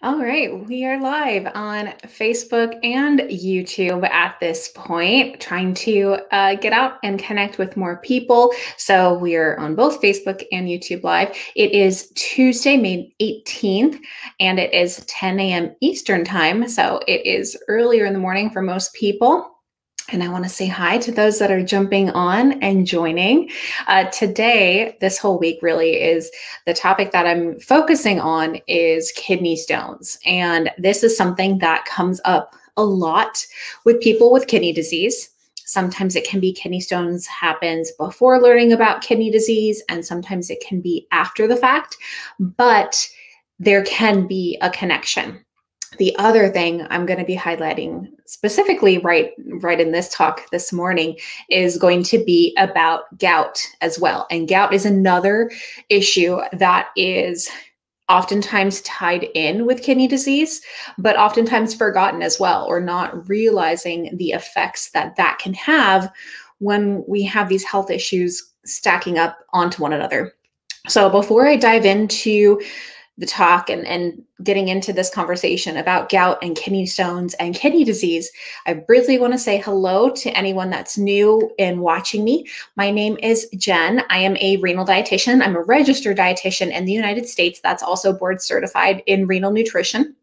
All right, we are live on Facebook and YouTube at this point, trying to uh, get out and connect with more people. So we are on both Facebook and YouTube Live. It is Tuesday, May 18th, and it is 10 a.m. Eastern Time. So it is earlier in the morning for most people. And I want to say hi to those that are jumping on and joining. Uh, today, this whole week really is the topic that I'm focusing on is kidney stones. And this is something that comes up a lot with people with kidney disease. Sometimes it can be kidney stones happens before learning about kidney disease, and sometimes it can be after the fact, but there can be a connection the other thing I'm going to be highlighting specifically right right in this talk this morning is going to be about gout as well. And gout is another issue that is oftentimes tied in with kidney disease, but oftentimes forgotten as well, or not realizing the effects that that can have when we have these health issues stacking up onto one another. So before I dive into the talk and, and getting into this conversation about gout and kidney stones and kidney disease, I briefly want to say hello to anyone that's new in watching me. My name is Jen. I am a renal dietitian. I'm a registered dietitian in the United States that's also board certified in renal nutrition.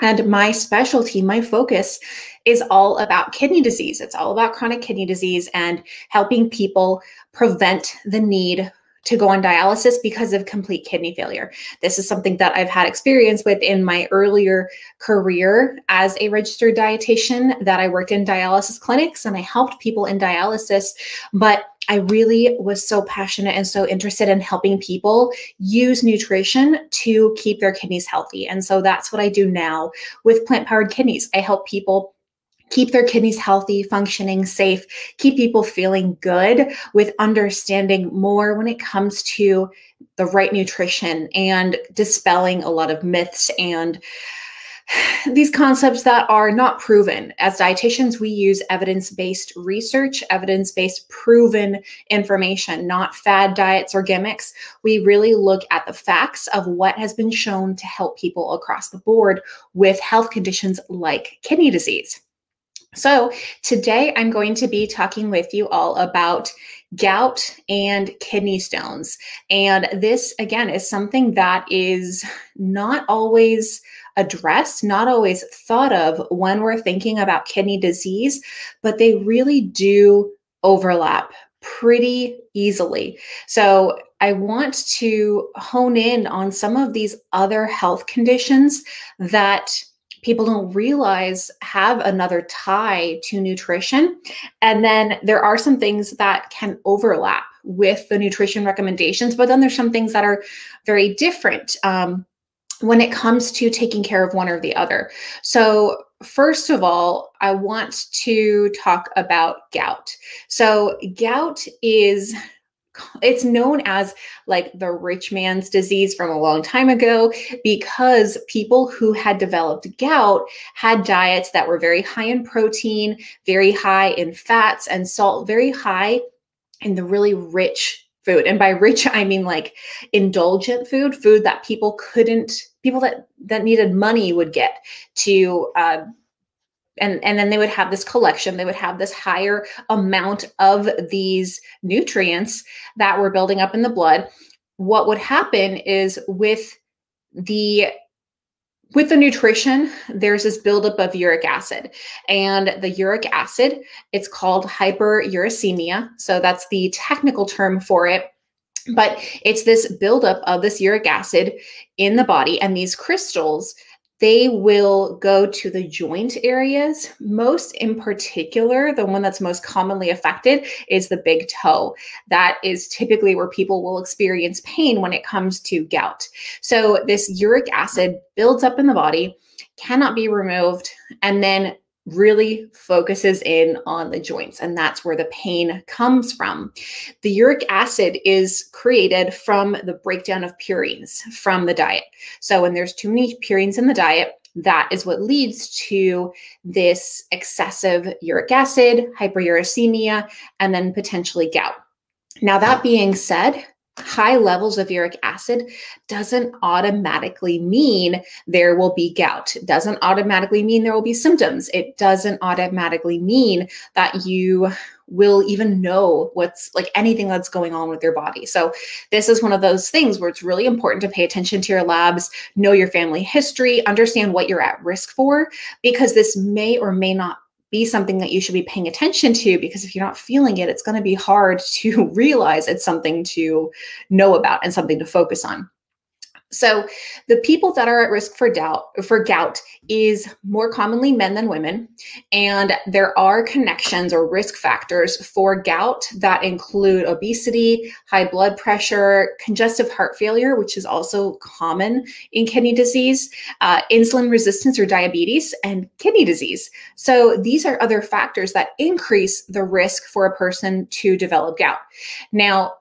And my specialty, my focus is all about kidney disease. It's all about chronic kidney disease and helping people prevent the need to go on dialysis because of complete kidney failure. This is something that I've had experience with in my earlier career as a registered dietitian that I worked in dialysis clinics and I helped people in dialysis, but I really was so passionate and so interested in helping people use nutrition to keep their kidneys healthy. And so that's what I do now with plant powered kidneys. I help people keep their kidneys healthy, functioning, safe, keep people feeling good with understanding more when it comes to the right nutrition and dispelling a lot of myths and these concepts that are not proven. As dietitians, we use evidence based research, evidence based proven information, not fad diets or gimmicks. We really look at the facts of what has been shown to help people across the board with health conditions like kidney disease. So, today I'm going to be talking with you all about gout and kidney stones. And this, again, is something that is not always addressed, not always thought of when we're thinking about kidney disease, but they really do overlap pretty easily. So, I want to hone in on some of these other health conditions that people don't realize have another tie to nutrition. And then there are some things that can overlap with the nutrition recommendations, but then there's some things that are very different um, when it comes to taking care of one or the other. So, first of all, I want to talk about gout. So, gout is it's known as like the rich man's disease from a long time ago because people who had developed gout had diets that were very high in protein, very high in fats and salt, very high in the really rich food. And by rich, I mean like indulgent food, food that people couldn't, people that that needed money would get to uh, and and then they would have this collection they would have this higher amount of these nutrients that were building up in the blood. What would happen is with the with the nutrition there's this buildup of uric acid and the uric acid it's called hyperuricemia so that's the technical term for it but it's this buildup of this uric acid in the body and these crystals they will go to the joint areas. Most in particular, the one that's most commonly affected is the big toe. That is typically where people will experience pain when it comes to gout. So, this uric acid builds up in the body, cannot be removed, and then really focuses in on the joints and that's where the pain comes from. The uric acid is created from the breakdown of purines from the diet. So when there's too many purines in the diet, that is what leads to this excessive uric acid, hyperuricemia, and then potentially gout. Now, that being said, high levels of uric acid doesn't automatically mean there will be gout doesn't automatically mean there will be symptoms it doesn't automatically mean that you will even know what's like anything that's going on with your body. So, this is one of those things where it's really important to pay attention to your labs, know your family history, understand what you're at risk for, because this may or may not be something that you should be paying attention to because if you're not feeling it, it's going to be hard to realize it's something to know about and something to focus on. So the people that are at risk for doubt for gout is more commonly men than women and there are connections or risk factors for gout that include obesity, high blood pressure, congestive heart failure which is also common in kidney disease, uh, insulin resistance or diabetes and kidney disease. So these are other factors that increase the risk for a person to develop gout. Now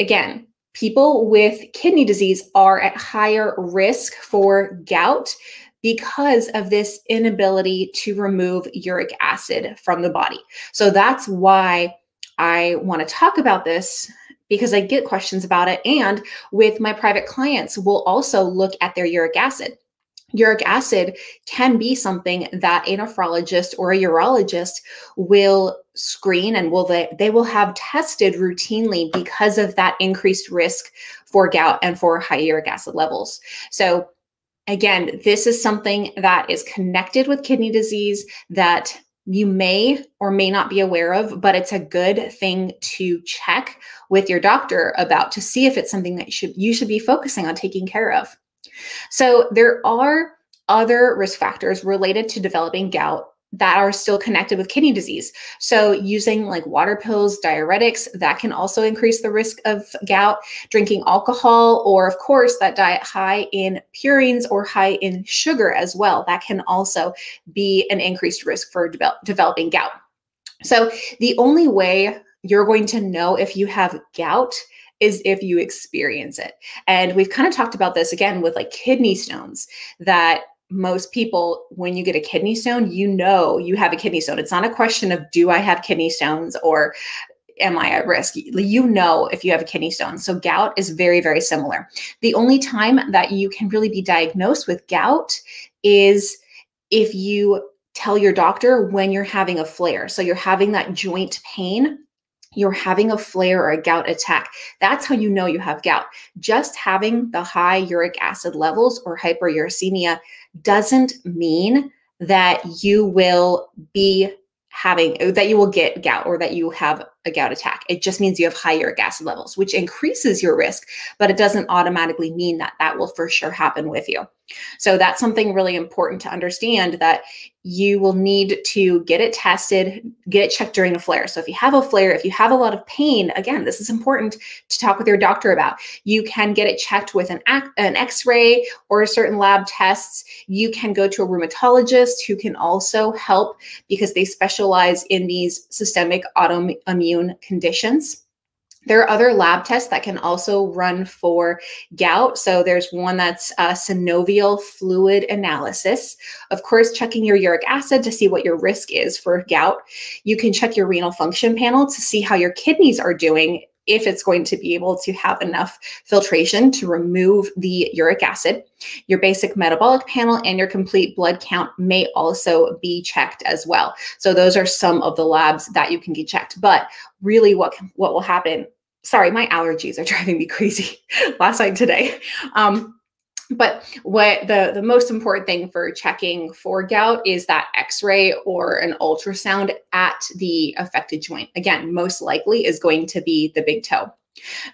again, people with kidney disease are at higher risk for gout because of this inability to remove uric acid from the body. So that's why I want to talk about this because I get questions about it. And with my private clients, we'll also look at their uric acid uric acid can be something that a nephrologist or a urologist will screen and will they, they will have tested routinely because of that increased risk for gout and for high uric acid levels. So again, this is something that is connected with kidney disease that you may or may not be aware of, but it's a good thing to check with your doctor about to see if it's something that you should you should be focusing on taking care of. So there are other risk factors related to developing gout that are still connected with kidney disease. So, using like water pills, diuretics, that can also increase the risk of gout. Drinking alcohol, or of course, that diet high in purines or high in sugar as well, that can also be an increased risk for de- developing gout. So, the only way you're going to know if you have gout is if you experience it. And we've kind of talked about this again with like kidney stones that most people, when you get a kidney stone, you know you have a kidney stone. It's not a question of do I have kidney stones or am I at risk? You know if you have a kidney stone. So gout is very, very similar. The only time that you can really be diagnosed with gout is if you tell your doctor when you're having a flare. So you're having that joint pain you're having a flare or a gout attack. That's how you know you have gout. Just having the high uric acid levels or hyperuricemia doesn't mean that you will be having uh, that you will get gout or that you have a gout attack. It just means you have higher acid levels, which increases your risk, but it doesn't automatically mean that that will for sure happen with you. So that's something really important to understand that you will need to get it tested, get it checked during a flare. So if you have a flare, if you have a lot of pain, again, this is important to talk with your doctor about. You can get it checked with an, an x-ray or certain lab tests. You can go to a rheumatologist who can also help because they specialize in these systemic autoimmune conditions. There are other lab tests that can also run for gout. So there's one that's a synovial fluid analysis. Of course, checking your uric acid to see what your risk is for gout. You can check your renal function panel to see how your kidneys are doing if it's going to be able to have enough filtration to remove the uric acid. Your basic metabolic panel and your complete blood count may also be checked as well. So those are some of the labs that you can get checked. But really what what will happen sorry, my allergies are driving me crazy last night today. Um, but what the, the most important thing for checking for gout is that x-ray or an ultrasound at the affected joint. Again, most likely is going to be the big toe.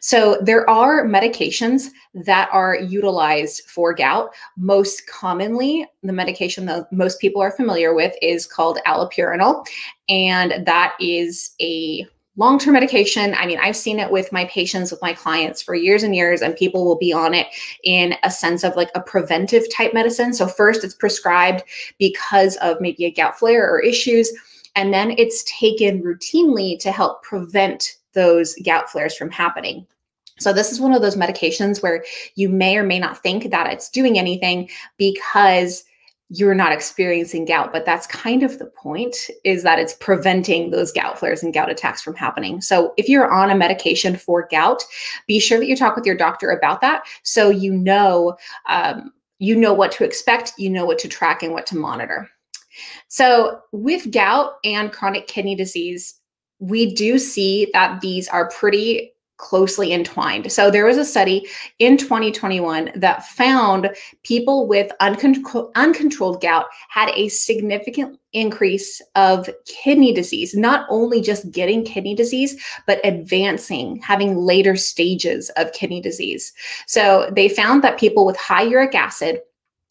So there are medications that are utilized for gout. Most commonly, the medication that most people are familiar with is called allopurinol, and that is a long term medication. I mean, I've seen it with my patients, with my clients for years and years, and people will be on it in a sense of like a preventive type medicine. So, first, it's prescribed because of maybe a gout flare or issues, and then it's taken routinely to help prevent those gout flares from happening. So, this is one of those medications where you may or may not think that it's doing anything because you're not experiencing gout but that's kind of the point is that it's preventing those gout flares and gout attacks from happening. So if you're on a medication for gout be sure that you talk with your doctor about that so you know um, you know what to expect you know what to track and what to monitor. So with gout and chronic kidney disease we do see that these are pretty closely entwined. So there was a study in 2021 that found people with uncontrolled, uncontrolled gout had a significant increase of kidney disease, not only just getting kidney disease, but advancing, having later stages of kidney disease. So they found that people with high uric acid,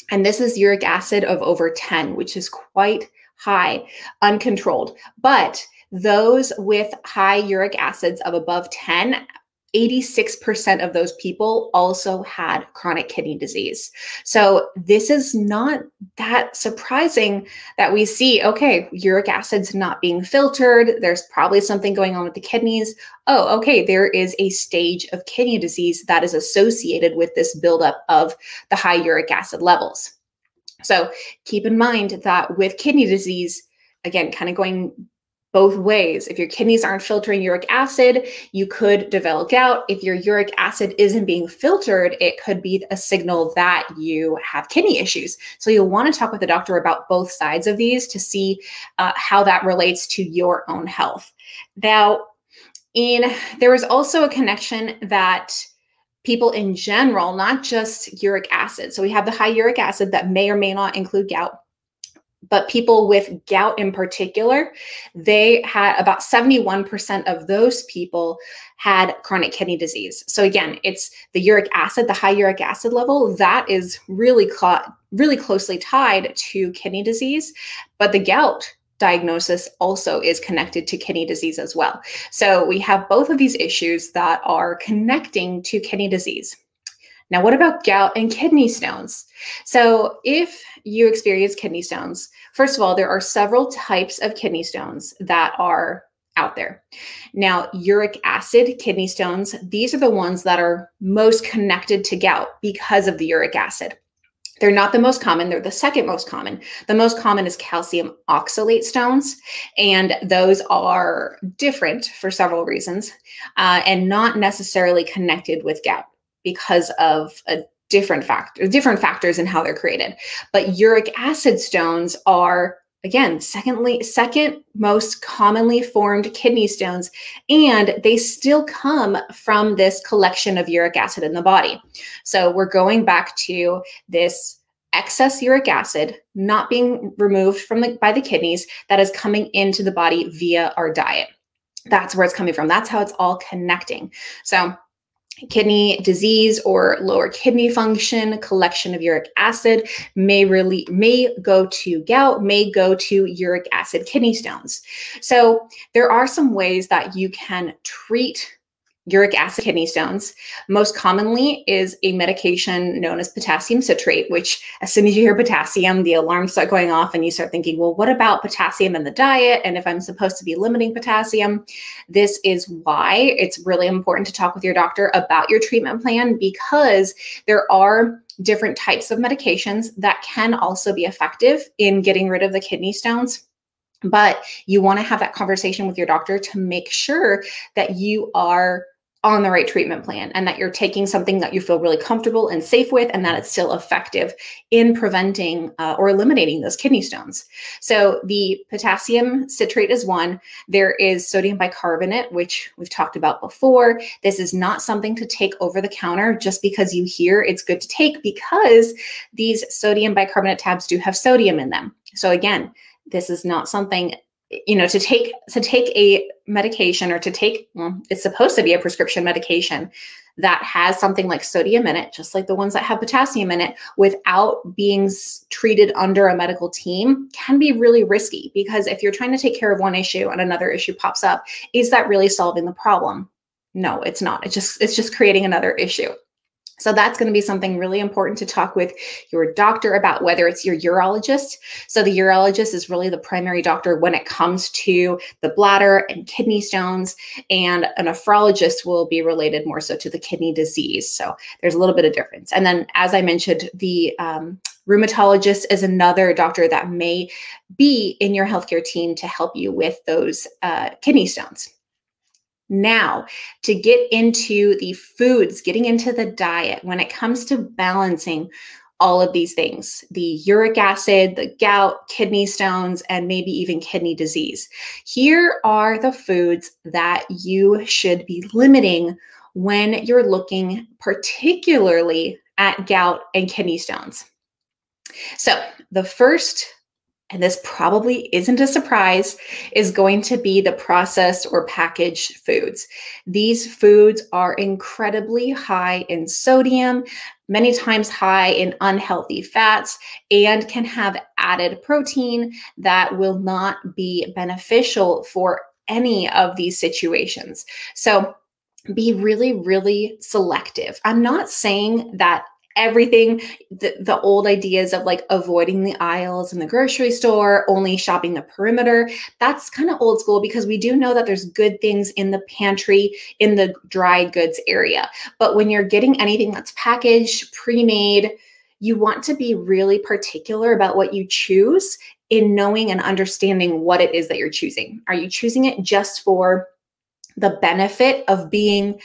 and this is uric acid of over 10, which is quite high, uncontrolled, but those with high uric acids of above 10 86% of those people also had chronic kidney disease. So this is not that surprising that we see, okay, uric acid's not being filtered. There's probably something going on with the kidneys. Oh, okay, there is a stage of kidney disease that is associated with this buildup of the high uric acid levels. So keep in mind that with kidney disease, again, kind of going both ways. If your kidneys aren't filtering uric acid, you could develop gout. If your uric acid isn't being filtered, it could be a signal that you have kidney issues. So you'll want to talk with the doctor about both sides of these to see uh, how that relates to your own health. Now, in there was also a connection that people in general, not just uric acid. So we have the high uric acid that may or may not include gout but people with gout in particular, they had about 71% of those people had chronic kidney disease. So again, it's the uric acid, the high uric acid level, that is really caught, really closely tied to kidney disease, but the gout diagnosis also is connected to kidney disease as well. So we have both of these issues that are connecting to kidney disease. Now, what about gout and kidney stones? So, if you experience kidney stones, first of all, there are several types of kidney stones that are out there. Now, uric acid kidney stones, these are the ones that are most connected to gout because of the uric acid. They're not the most common, they're the second most common. The most common is calcium oxalate stones, and those are different for several reasons uh, and not necessarily connected with gout because of a different factor, different factors in how they're created. But uric acid stones are again secondly second most commonly formed kidney stones and they still come from this collection of uric acid in the body. So we're going back to this excess uric acid not being removed from the by the kidneys that is coming into the body via our diet. That's where it's coming from. That's how it's all connecting. So kidney disease or lower kidney function, collection of uric acid may really may go to gout, may go to uric acid kidney stones. So there are some ways that you can treat uric acid kidney stones. Most commonly is a medication known as potassium citrate, which as soon as you hear potassium, the alarms start going off and you start thinking, well, what about potassium in the diet? And if I'm supposed to be limiting potassium, this is why it's really important to talk with your doctor about your treatment plan because there are different types of medications that can also be effective in getting rid of the kidney stones but you want to have that conversation with your doctor to make sure that you are on the right treatment plan and that you're taking something that you feel really comfortable and safe with and that it's still effective in preventing uh, or eliminating those kidney stones. So the potassium citrate is one. There is sodium bicarbonate, which we've talked about before. This is not something to take over the counter just because you hear it's good to take because these sodium bicarbonate tabs do have sodium in them. So again, this is not something you know to take to take a medication or to take well it's supposed to be a prescription medication that has something like sodium in it just like the ones that have potassium in it without being treated under a medical team can be really risky because if you're trying to take care of one issue and another issue pops up is that really solving the problem? No it's not. It's just it's just creating another issue so that's going to be something really important to talk with your doctor about, whether it's your urologist. So the urologist is really the primary doctor when it comes to the bladder and kidney stones, and a nephrologist will be related more so to the kidney disease. So there's a little bit of difference. And then, as I mentioned, the um, Rheumatologist is another doctor that may be in your healthcare team to help you with those uh, kidney stones. Now, to get into the foods, getting into the diet, when it comes to balancing all of these things the uric acid, the gout, kidney stones, and maybe even kidney disease. Here are the foods that you should be limiting when you're looking particularly at gout and kidney stones. So, the first and this probably isn't a surprise, is going to be the processed or packaged foods. These foods are incredibly high in sodium, many times high in unhealthy fats, and can have added protein that will not be beneficial for any of these situations. So, be really, really selective. I'm not saying that everything the, the old ideas of like avoiding the aisles in the grocery store only shopping the perimeter that's kind of old school because we do know that there's good things in the pantry in the dry goods area. But when you're getting anything that's packaged pre-made you want to be really particular about what you choose in knowing and understanding what it is that you're choosing. Are you choosing it just for the benefit of being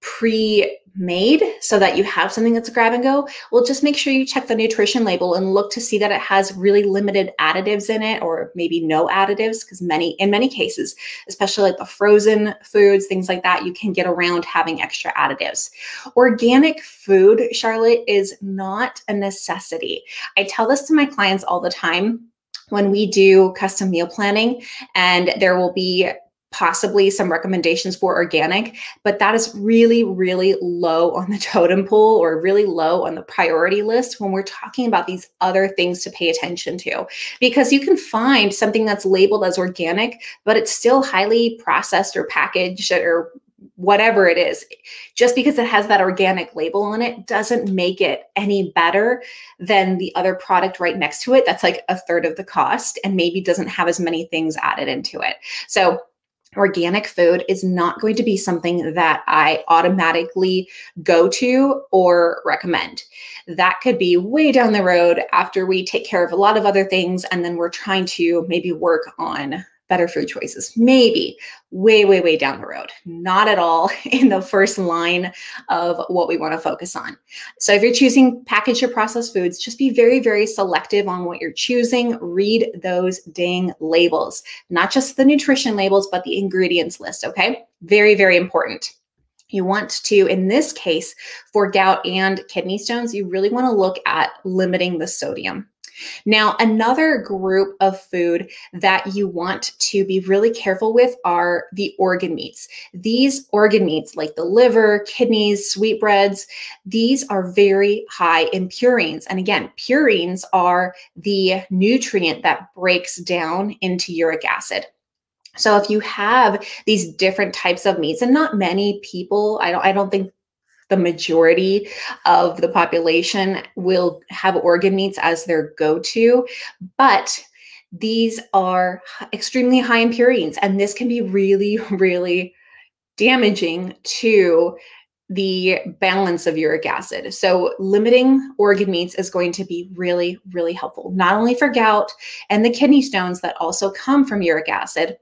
pre made so that you have something that's grab and go, well, just make sure you check the nutrition label and look to see that it has really limited additives in it or maybe no additives because many in many cases, especially like the frozen foods, things like that, you can get around having extra additives. Organic food, Charlotte, is not a necessity. I tell this to my clients all the time when we do custom meal planning and there will be possibly some recommendations for organic, but that is really, really low on the totem pole or really low on the priority list when we're talking about these other things to pay attention to. Because you can find something that's labeled as organic, but it's still highly processed or packaged or whatever it is just because it has that organic label on it doesn't make it any better than the other product right next to it that's like a third of the cost and maybe doesn't have as many things added into it so organic food is not going to be something that I automatically go to or recommend. That could be way down the road after we take care of a lot of other things and then we're trying to maybe work on better food choices. Maybe way, way, way down the road, not at all in the first line of what we want to focus on. So, if you're choosing packaged or processed foods, just be very, very selective on what you're choosing. Read those dang labels, not just the nutrition labels, but the ingredients list. Okay. Very, very important. You want to, in this case, for gout and kidney stones, you really want to look at limiting the sodium. Now, another group of food that you want to be really careful with are the organ meats. These organ meats, like the liver, kidneys, sweetbreads, these are very high in purines. And again, purines are the nutrient that breaks down into uric acid. So if you have these different types of meats, and not many people, I don't, I don't think the majority of the population will have organ meats as their go-to, but these are extremely high in purines, and this can be really, really damaging to the balance of uric acid. So, limiting organ meats is going to be really, really helpful, not only for gout and the kidney stones that also come from uric acid,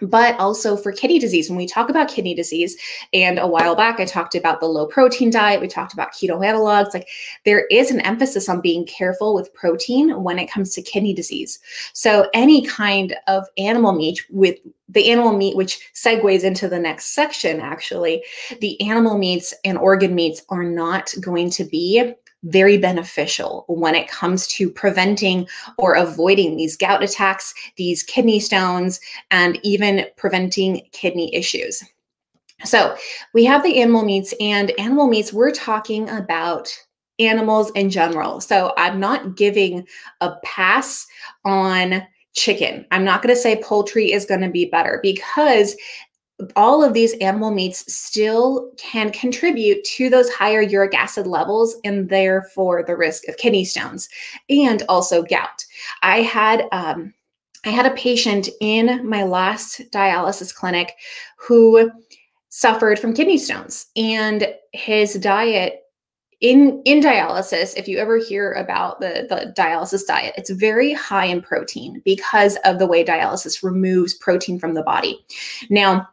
but also for kidney disease. When we talk about kidney disease, and a while back I talked about the low protein diet, we talked about keto analogs, like there is an emphasis on being careful with protein when it comes to kidney disease. So any kind of animal meat with the animal meat, which segues into the next section, actually, the animal meats and organ meats are not going to be very beneficial when it comes to preventing or avoiding these gout attacks, these kidney stones, and even preventing kidney issues. So we have the animal meats, and animal meats, we're talking about animals in general. So I'm not giving a pass on chicken. I'm not going to say poultry is going to be better because all of these animal meats still can contribute to those higher uric acid levels and therefore the risk of kidney stones and also gout. I had um, I had a patient in my last dialysis clinic who suffered from kidney stones and his diet in in dialysis if you ever hear about the the dialysis diet it's very high in protein because of the way dialysis removes protein from the body now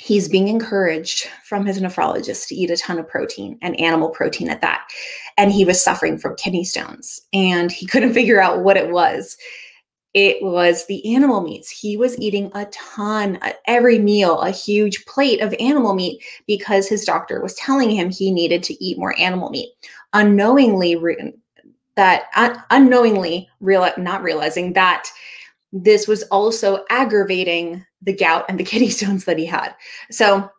he's being encouraged from his nephrologist to eat a ton of protein and animal protein at that and he was suffering from kidney stones and he couldn't figure out what it was it was the animal meats. He was eating a ton at every meal, a huge plate of animal meat because his doctor was telling him he needed to eat more animal meat. Unknowingly, re- that uh, unknowingly, real, not realizing that this was also aggravating the gout and the kidney stones that he had. So,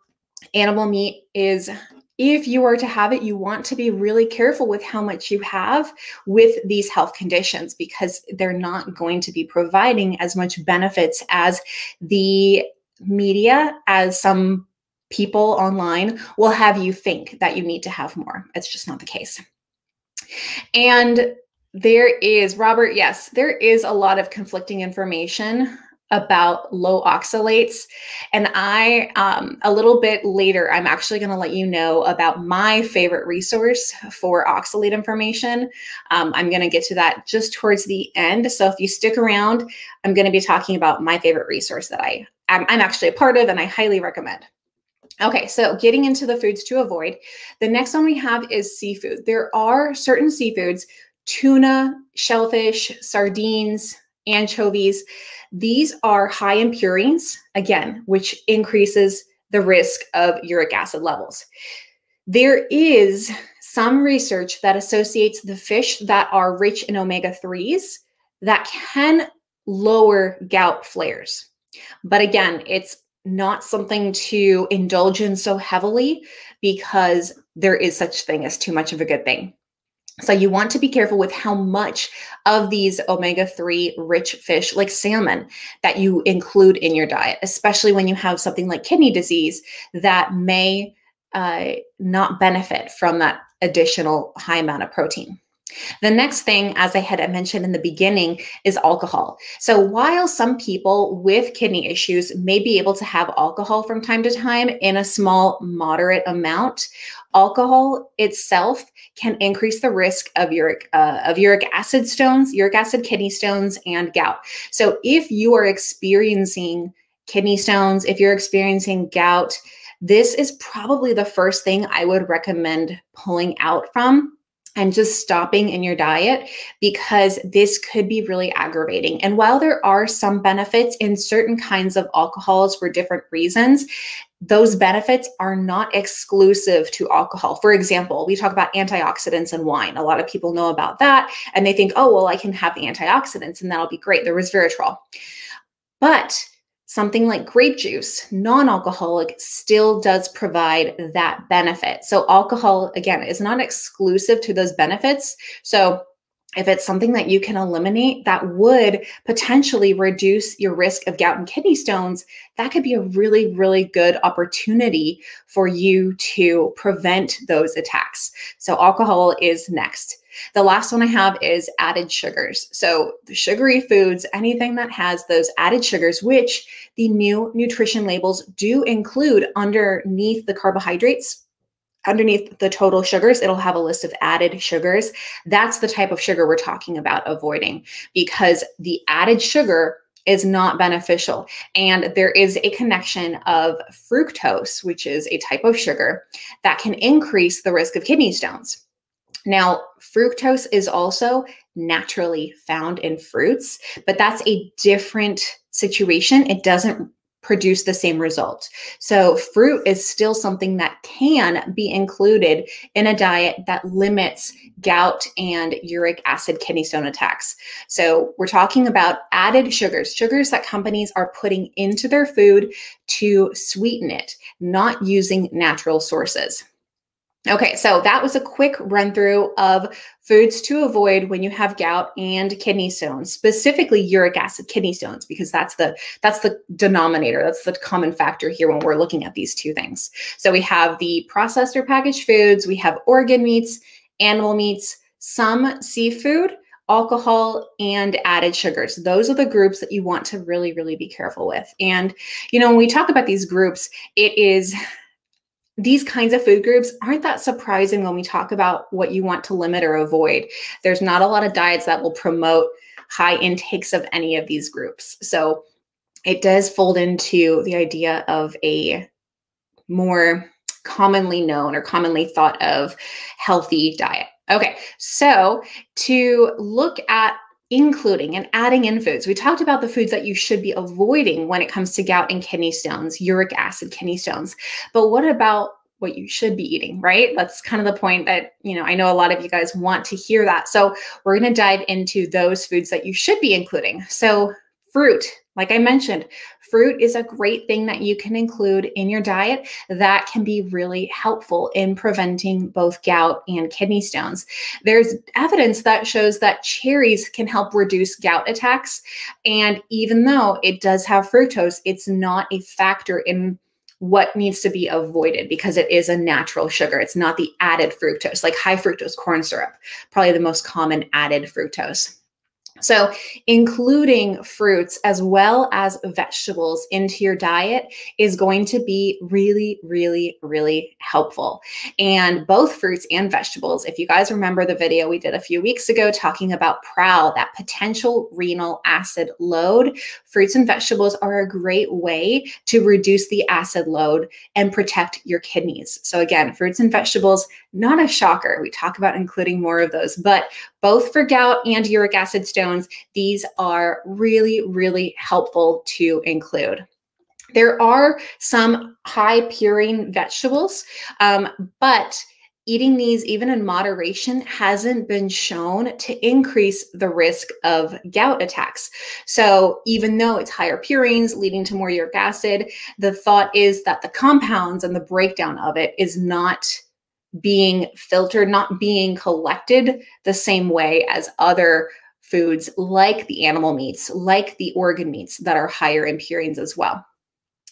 animal meat is if you are to have it, you want to be really careful with how much you have with these health conditions because they're not going to be providing as much benefits as the media, as some people online will have you think that you need to have more. It's just not the case. And there is, Robert, yes, there is a lot of conflicting information about low oxalates. And I, um, a little bit later, I'm actually going to let you know about my favorite resource for oxalate information. Um, I'm going to get to that just towards the end. So if you stick around, I'm going to be talking about my favorite resource that I, I'm, I'm actually a part of and I highly recommend. Okay, so getting into the foods to avoid. The next one we have is seafood. There are certain seafoods, tuna, shellfish, sardines, anchovies these are high in purines, again, which increases the risk of uric acid levels. There is some research that associates the fish that are rich in omega 3s that can lower gout flares. But again, it's not something to indulge in so heavily because there is such thing as too much of a good thing. So you want to be careful with how much of these omega-3 rich fish like salmon that you include in your diet, especially when you have something like kidney disease that may uh, not benefit from that additional high amount of protein. The next thing, as I had mentioned in the beginning, is alcohol. So while some people with kidney issues may be able to have alcohol from time to time in a small, moderate amount, alcohol itself can increase the risk of uric uh, of uric acid stones, uric acid kidney stones, and gout. So if you are experiencing kidney stones, if you're experiencing gout, this is probably the first thing I would recommend pulling out from and just stopping in your diet because this could be really aggravating. And while there are some benefits in certain kinds of alcohols for different reasons, those benefits are not exclusive to alcohol. For example, we talk about antioxidants in wine. A lot of people know about that and they think, oh, well, I can have the antioxidants and that'll be great. The resveratrol. But something like grape juice, non alcoholic, still does provide that benefit. So, alcohol, again, is not exclusive to those benefits. So, if it's something that you can eliminate that would potentially reduce your risk of gout and kidney stones, that could be a really, really good opportunity for you to prevent those attacks. So, alcohol is next. The last one I have is added sugars. So, the sugary foods, anything that has those added sugars, which the new nutrition labels do include underneath the carbohydrates underneath the total sugars, it'll have a list of added sugars. That's the type of sugar we're talking about avoiding because the added sugar is not beneficial. And there is a connection of fructose, which is a type of sugar that can increase the risk of kidney stones. Now, fructose is also naturally found in fruits, but that's a different situation. It doesn't produce the same result. So, fruit is still something that can be included in a diet that limits gout and uric acid kidney stone attacks. So, we're talking about added sugars, sugars that companies are putting into their food to sweeten it, not using natural sources. Okay, so that was a quick run through of foods to avoid when you have gout and kidney stones, specifically uric acid kidney stones, because that's the that's the denominator, that's the common factor here when we're looking at these two things. So we have the processed or packaged foods, we have organ meats, animal meats, some seafood, alcohol and added sugars. Those are the groups that you want to really really be careful with. And you know, when we talk about these groups, it is these kinds of food groups aren't that surprising when we talk about what you want to limit or avoid. There's not a lot of diets that will promote high intakes of any of these groups. So it does fold into the idea of a more commonly known or commonly thought of healthy diet. Okay, so to look at including and adding in foods. We talked about the foods that you should be avoiding when it comes to gout and kidney stones, uric acid, kidney stones. But what about what you should be eating, right? That's kind of the point that, you know, I know a lot of you guys want to hear that. So we're going to dive into those foods that you should be including. So fruit, like I mentioned, fruit is a great thing that you can include in your diet that can be really helpful in preventing both gout and kidney stones. There's evidence that shows that cherries can help reduce gout attacks. And even though it does have fructose, it's not a factor in what needs to be avoided because it is a natural sugar. It's not the added fructose, like high fructose corn syrup, probably the most common added fructose. So, including fruits as well as vegetables into your diet is going to be really, really, really helpful. And both fruits and vegetables, if you guys remember the video we did a few weeks ago talking about PRAL, that potential renal acid load, fruits and vegetables are a great way to reduce the acid load and protect your kidneys. So, again, fruits and vegetables, not a shocker. We talk about including more of those, but both for gout and uric acid stones, these are really, really helpful to include. There are some high purine vegetables, um, but eating these even in moderation hasn't been shown to increase the risk of gout attacks. So even though it's higher purines leading to more uric acid, the thought is that the compounds and the breakdown of it is not being filtered, not being collected the same way as other foods like the animal meats, like the organ meats that are higher in purines as well.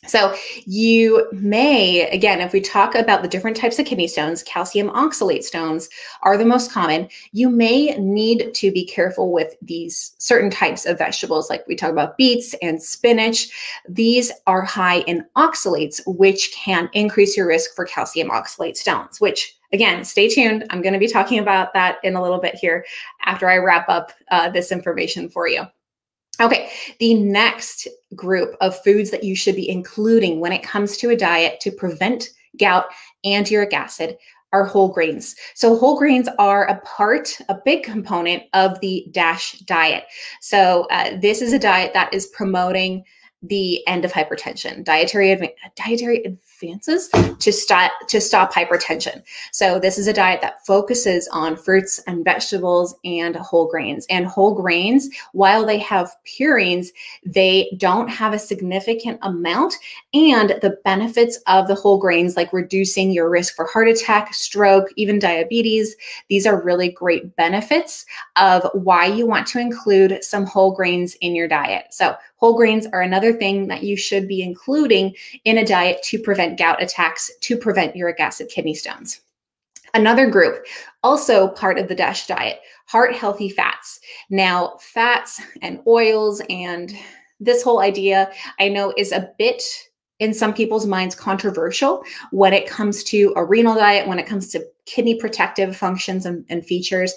So you may, again, if we talk about the different types of kidney stones, calcium oxalate stones are the most common. You may need to be careful with these certain types of vegetables, like we talk about beets and spinach. These are high in oxalates, which can increase your risk for calcium oxalate stones, which again, stay tuned. I'm going to be talking about that in a little bit here after I wrap up uh, this information for you. Okay, the next group of foods that you should be including when it comes to a diet to prevent gout and uric acid are whole grains. So whole grains are a part, a big component of the DASH diet. So uh, this is a diet that is promoting the end of hypertension, dietary adva- dietary advances to stop to stop hypertension. So this is a diet that focuses on fruits and vegetables and whole grains. And whole grains, while they have purines, they don't have a significant amount. And the benefits of the whole grains, like reducing your risk for heart attack, stroke, even diabetes, these are really great benefits of why you want to include some whole grains in your diet. So whole grains are another thing that you should be including in a diet to prevent gout attacks, to prevent uric acid kidney stones. Another group, also part of the DASH diet, heart healthy fats. Now, fats and oils and this whole idea I know is a bit in some people's minds controversial when it comes to a renal diet, when it comes to kidney protective functions and, and features.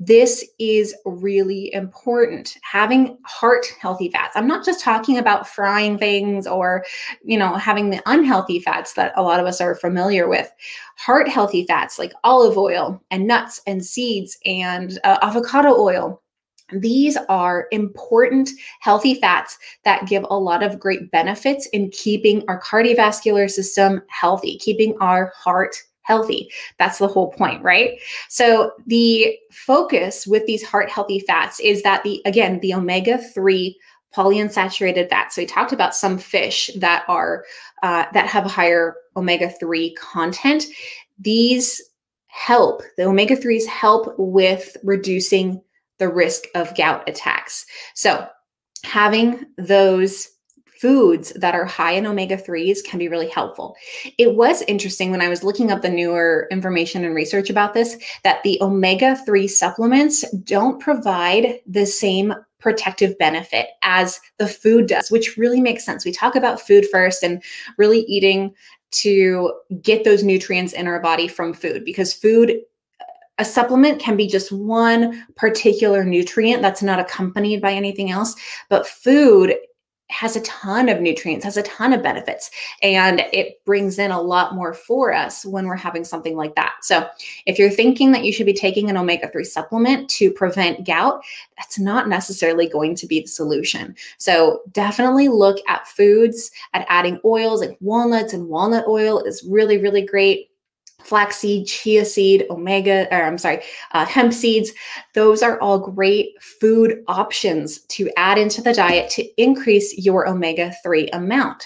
This is really important. Having heart healthy fats. I'm not just talking about frying things or, you know, having the unhealthy fats that a lot of us are familiar with. Heart healthy fats like olive oil and nuts and seeds and uh, avocado oil. These are important healthy fats that give a lot of great benefits in keeping our cardiovascular system healthy, keeping our heart healthy. That's the whole point, right? So the focus with these heart healthy fats is that the again, the omega 3 polyunsaturated fats. So we talked about some fish that are uh, that have a higher omega 3 content. These help, the omega 3s help with reducing the risk of gout attacks. So having those foods that are high in omega 3s can be really helpful. It was interesting when I was looking up the newer information and research about this that the omega 3 supplements don't provide the same protective benefit as the food does, which really makes sense. We talk about food first and really eating to get those nutrients in our body from food because food a supplement can be just one particular nutrient that's not accompanied by anything else but food has a ton of nutrients, has a ton of benefits, and it brings in a lot more for us when we're having something like that. So, if you're thinking that you should be taking an omega 3 supplement to prevent gout, that's not necessarily going to be the solution. So, definitely look at foods, at adding oils like walnuts and walnut oil is really, really great flaxseed, chia seed, omega, or I'm sorry, uh, hemp seeds. Those are all great food options to add into the diet to increase your omega 3 amount.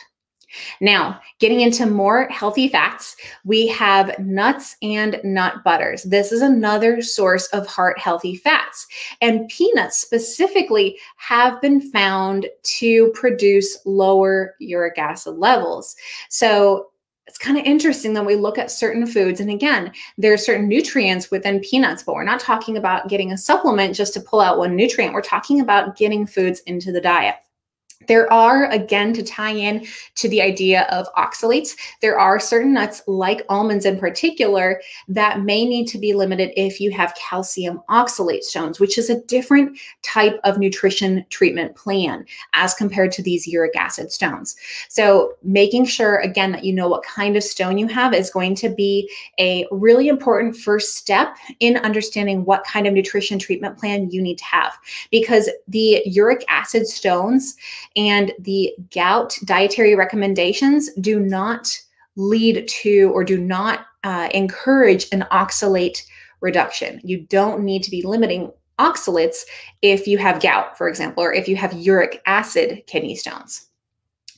Now, getting into more healthy fats, we have nuts and nut butters. This is another source of heart healthy fats. And peanuts specifically have been found to produce lower uric acid levels. So, it's kind of interesting that we look at certain foods and again there are certain nutrients within peanuts but we're not talking about getting a supplement just to pull out one nutrient. We're talking about getting foods into the diet there are, again, to tie in to the idea of oxalates, there are certain nuts, like almonds in particular, that may need to be limited if you have calcium oxalate stones, which is a different type of nutrition treatment plan as compared to these uric acid stones. So, making sure, again, that you know what kind of stone you have is going to be a really important first step in understanding what kind of nutrition treatment plan you need to have. Because the uric acid stones, and the gout dietary recommendations do not lead to or do not uh, encourage an oxalate reduction. You don't need to be limiting oxalates if you have gout, for example, or if you have uric acid kidney stones.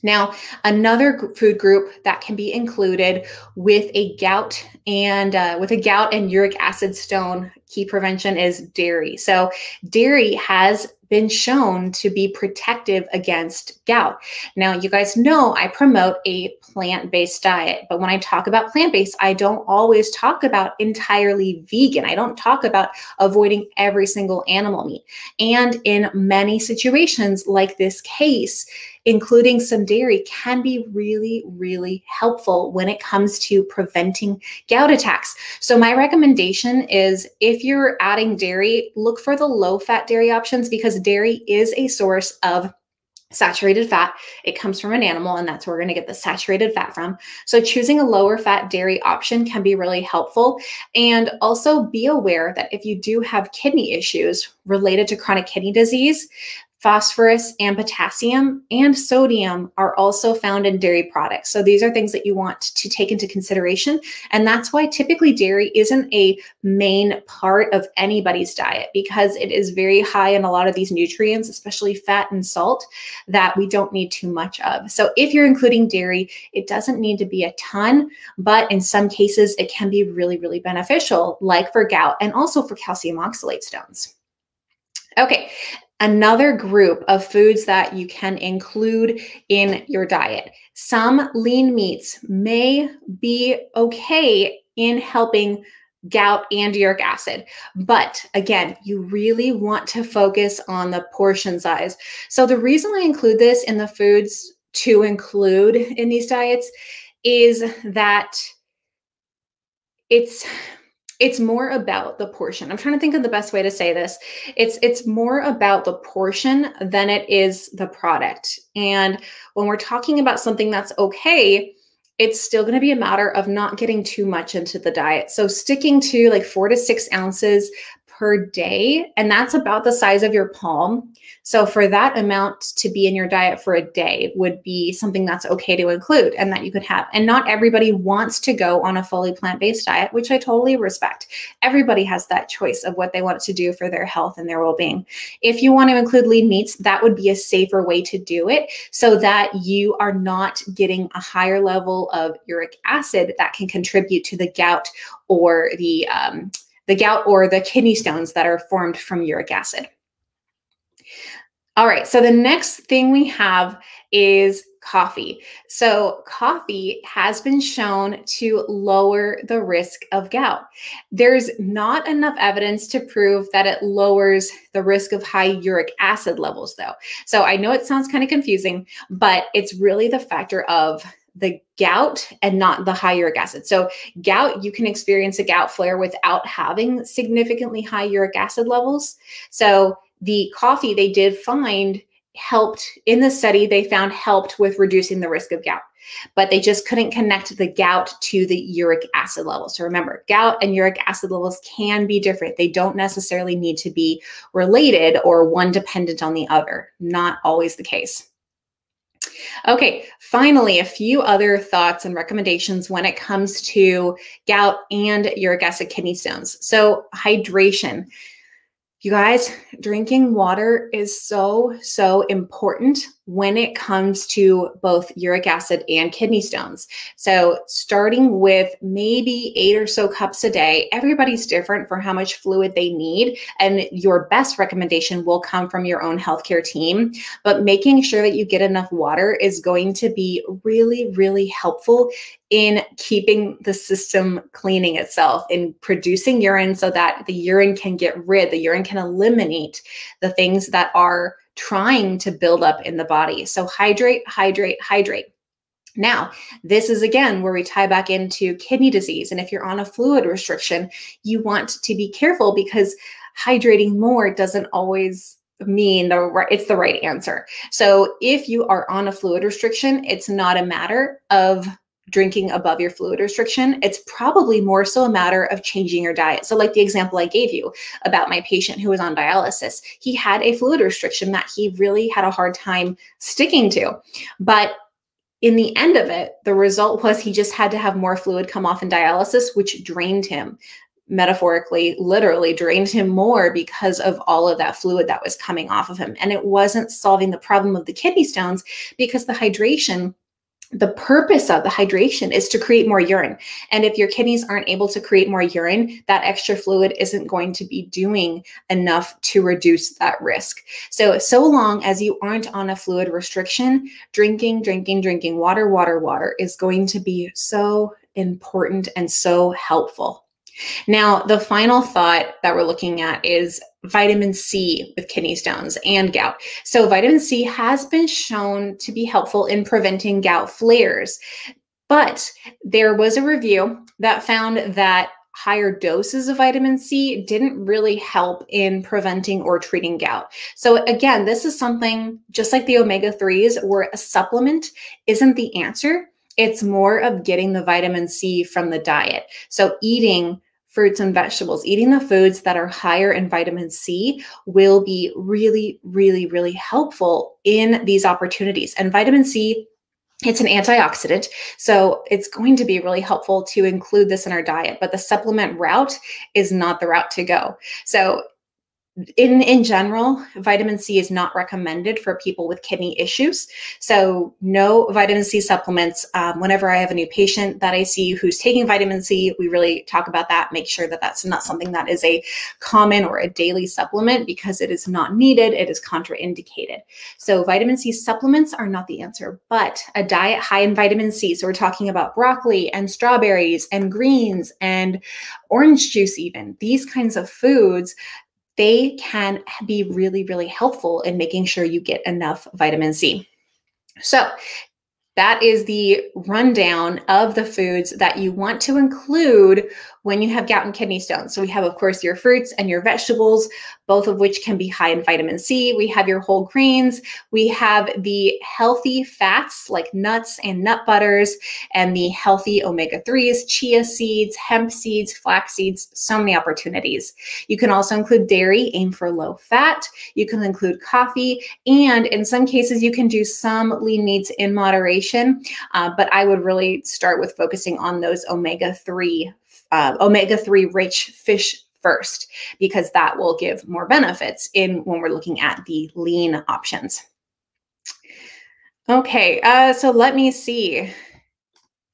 Now, another food group that can be included with a gout and uh, with a gout and uric acid stone key prevention is dairy. So, dairy has been shown to be protective against gout. Now, you guys know I promote a plant based diet, but when I talk about plant based, I don't always talk about entirely vegan. I don't talk about avoiding every single animal meat. And in many situations, like this case, including some dairy can be really, really helpful when it comes to preventing gout attacks. So, my recommendation is if you're adding dairy, look for the low fat dairy options because dairy is a source of saturated fat. It comes from an animal, and that's where we're going to get the saturated fat from. So, choosing a lower fat dairy option can be really helpful. And also be aware that if you do have kidney issues related to chronic kidney disease, phosphorus and potassium and sodium are also found in dairy products. So these are things that you want to take into consideration. And that's why typically dairy isn't a main part of anybody's diet because it is very high in a lot of these nutrients, especially fat and salt, that we don't need too much of. So if you're including dairy, it doesn't need to be a ton, but in some cases, it can be really, really beneficial, like for gout and also for calcium oxalate stones. Okay, Another group of foods that you can include in your diet. Some lean meats may be okay in helping gout and uric acid. But again, you really want to focus on the portion size. So the reason I include this in the foods to include in these diets is that it's it's more about the portion. I'm trying to think of the best way to say this. It's it's more about the portion than it is the product. And when we're talking about something that's okay, it's still going to be a matter of not getting too much into the diet. So sticking to like 4 to 6 ounces per day, and that's about the size of your palm. So, for that amount to be in your diet for a day would be something that's okay to include and that you could have. And not everybody wants to go on a fully plant based diet, which I totally respect. Everybody has that choice of what they want to do for their health and their well being. If you want to include lean meats, that would be a safer way to do it so that you are not getting a higher level of uric acid that can contribute to the gout or the um, the gout or the kidney stones that are formed from uric acid. All right, so the next thing we have is coffee. So, coffee has been shown to lower the risk of gout. There's not enough evidence to prove that it lowers the risk of high uric acid levels, though. So, I know it sounds kind of confusing, but it's really the factor of the gout and not the high uric acid. So, gout, you can experience a gout flare without having significantly high uric acid levels. So, the coffee they did find helped in the study, they found helped with reducing the risk of gout but they just couldn't connect the gout to the uric acid levels. So remember, gout and uric acid levels can be different. They don't necessarily need to be related or one dependent on the other. Not always the case. Okay, finally, a few other thoughts and recommendations when it comes to gout and uric acid kidney stones. So, hydration. You guys, drinking water is so, so important when it comes to both uric acid and kidney stones. So, starting with maybe eight or so cups a day, everybody's different for how much fluid they need. And your best recommendation will come from your own healthcare team. But making sure that you get enough water is going to be really, really helpful in keeping the system cleaning itself, in producing urine so that the urine can get rid, the urine can eliminate the things that are trying to build up in the body. So hydrate, hydrate, hydrate. Now, this is again where we tie back into kidney disease. And if you're on a fluid restriction, you want to be careful because hydrating more doesn't always mean the right it's the right answer. So if you are on a fluid restriction, it's not a matter of drinking above your fluid restriction, it's probably more so a matter of changing your diet. So, like the example I gave you about my patient who was on dialysis, he had a fluid restriction that he really had a hard time sticking to. But in the end of it, the result was he just had to have more fluid come off in dialysis, which drained him metaphorically, literally drained him more because of all of that fluid that was coming off of him. And it wasn't solving the problem of the kidney stones because the hydration the purpose of the hydration is to create more urine. And if your kidneys aren't able to create more urine, that extra fluid isn't going to be doing enough to reduce that risk. So, so long as you aren't on a fluid restriction, drinking, drinking, drinking water, water, water is going to be so important and so helpful. Now, the final thought that we're looking at is vitamin C with kidney stones and gout. So, vitamin C has been shown to be helpful in preventing gout flares. But there was a review that found that higher doses of vitamin C didn't really help in preventing or treating gout. So, again, this is something just like the omega 3s, where a supplement isn't the answer. It's more of getting the vitamin C from the diet. So, eating fruits and vegetables, eating the foods that are higher in vitamin C will be really, really, really helpful in these opportunities. And vitamin C it's an antioxidant, so it's going to be really helpful to include this in our diet, but the supplement route is not the route to go. So in in general vitamin c is not recommended for people with kidney issues. So no vitamin c supplements. Um, whenever i have a new patient that i see who's taking vitamin c we really talk about that make sure that that's not something that is a common or a daily supplement because it is not needed it is contraindicated. So vitamin c supplements are not the answer but a diet high in vitamin c. So we're talking about broccoli and strawberries and greens and orange juice even. These kinds of foods they can be really, really helpful in making sure you get enough vitamin C. So, that is the rundown of the foods that you want to include when you have gout and kidney stones. So we have, of course, your fruits and your vegetables, both of which can be high in vitamin C. We have your whole grains. We have the healthy fats like nuts and nut butters, and the healthy omega 3s, chia seeds, hemp seeds, flax seeds, so many opportunities. You can also include dairy, aim for low fat. You can include coffee, and in some cases, you can do some lean meats in moderation. Uh, but I would really start with focusing on those omega 3 uh, omega 3 rich fish first because that will give more benefits in when we're looking at the lean options. Okay, uh, so let me see.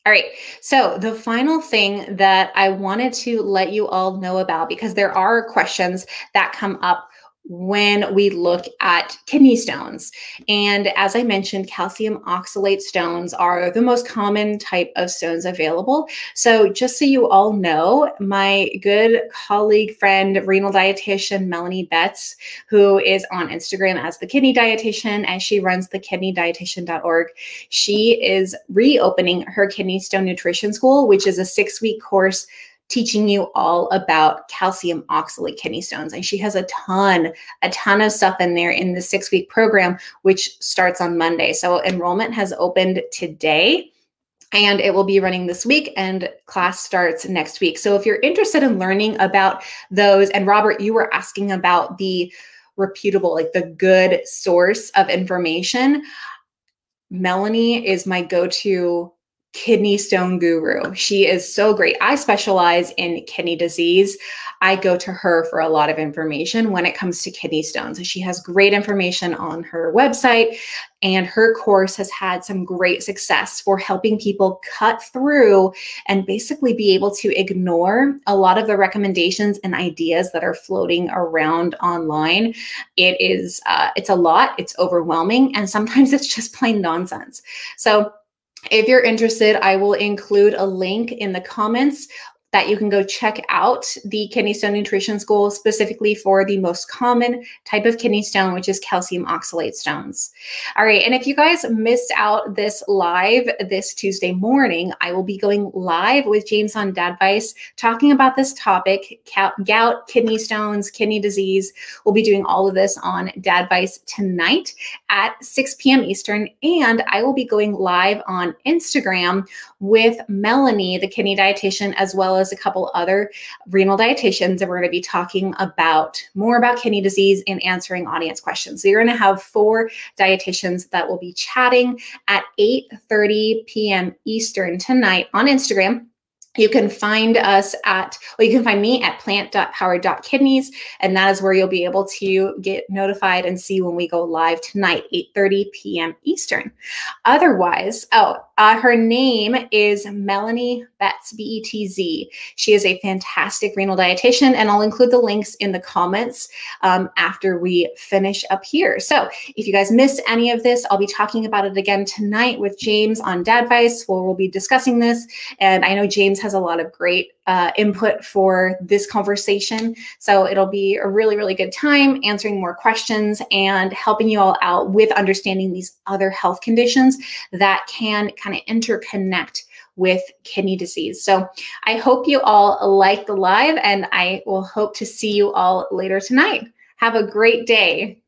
All right, so the final thing that I wanted to let you all know about because there are questions that come up when we look at kidney stones. And as I mentioned, calcium oxalate stones are the most common type of stones available. So, just so you all know, my good colleague, friend, renal dietitian Melanie Betz, who is on Instagram as the kidney dietitian, and she runs the kidneydietitian.org, she is reopening her kidney stone nutrition school, which is a six week course teaching you all about calcium oxalate kidney stones. And she has a ton, a ton of stuff in there in the six week program, which starts on Monday. So enrollment has opened today and it will be running this week and class starts next week. So if you're interested in learning about those, and Robert, you were asking about the reputable, like the good source of information. Melanie is my go to kidney stone guru. She is so great. I specialize in kidney disease. I go to her for a lot of information when it comes to kidney stones. She has great information on her website, and her course has had some great success for helping people cut through and basically be able to ignore a lot of the recommendations and ideas that are floating around online. It is, uh, it's a lot, it's overwhelming, and sometimes it's just plain nonsense. So, if you're interested, I will include a link in the comments that you can go check out the kidney stone nutrition school specifically for the most common type of kidney stone, which is calcium oxalate stones. All right. And if you guys missed out this live this Tuesday morning, I will be going live with James on Dadvice talking about this topic gout, kidney stones, kidney disease. We'll be doing all of this on Dadvice tonight at 6 p.m. Eastern. And I will be going live on Instagram with Melanie, the kidney dietitian, as well as a couple other renal dietitians. And we're going to be talking about more about kidney disease and answering audience questions. So you're going to have four dietitians that will be chatting at 8:30 p.m. Eastern tonight on Instagram. You can find us at, well, you can find me at plant.powered.kidneys, and that is where you'll be able to get notified and see when we go live tonight, 8.30 p.m. Eastern. Otherwise, oh, uh, her name is Melanie Betz, B E T Z. She is a fantastic renal dietitian, and I'll include the links in the comments um, after we finish up here. So if you guys missed any of this, I'll be talking about it again tonight with James on Dadvice, where we'll be discussing this. And I know James has a lot of great uh, input for this conversation. So it'll be a really, really good time answering more questions and helping you all out with understanding these other health conditions that can kind of interconnect with kidney disease. So I hope you all like the live and I will hope to see you all later tonight. Have a great day.